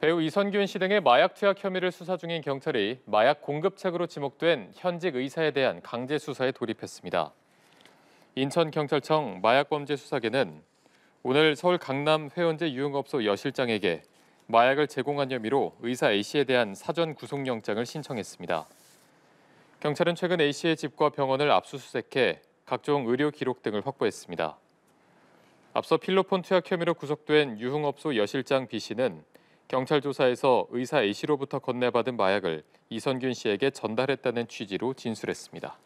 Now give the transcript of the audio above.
배우 이선균 씨 등의 마약 투약 혐의를 수사 중인 경찰이 마약 공급책으로 지목된 현직 의사에 대한 강제 수사에 돌입했습니다. 인천경찰청 마약범죄수사계는 오늘 서울 강남 회원제 유흥업소 여실장에게 마약을 제공한 혐의로 의사 A 씨에 대한 사전 구속영장을 신청했습니다. 경찰은 최근 A 씨의 집과 병원을 압수수색해 각종 의료 기록 등을 확보했습니다. 앞서 필로폰 투약 혐의로 구속된 유흥업소 여실장 B 씨는 경찰 조사에서 의사 A 씨로부터 건네받은 마약을 이선균 씨에게 전달했다는 취지로 진술했습니다.